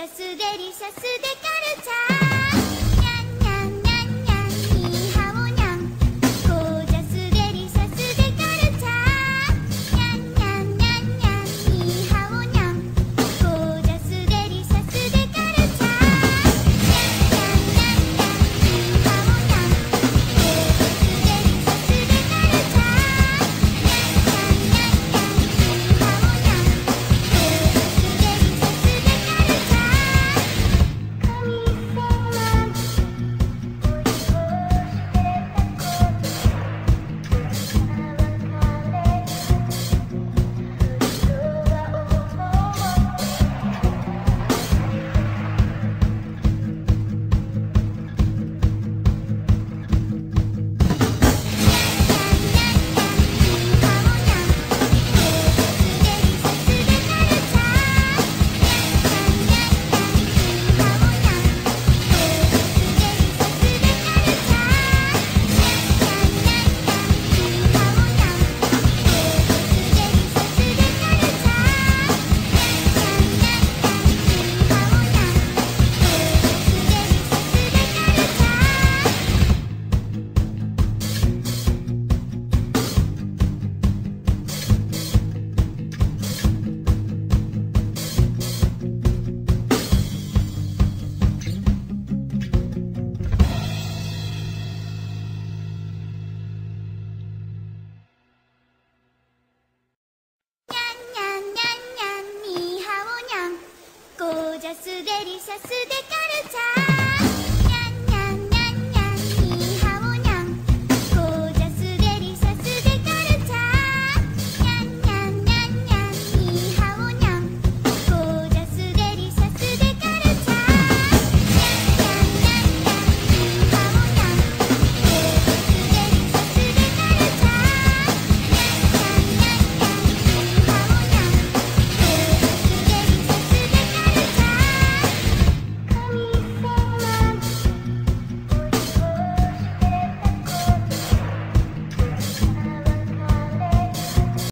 ャスデリシャスデカルチャーャスデリサスデカルチャー